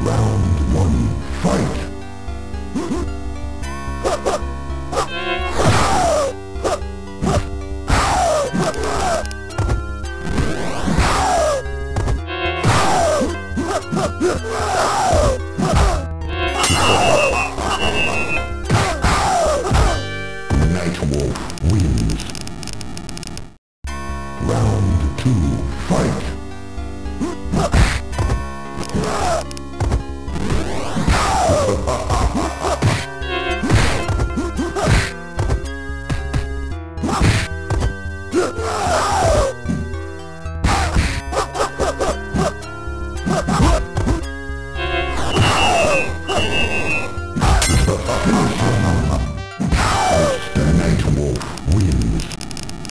Round one, fight! Nightwolf wins. Round two, fight!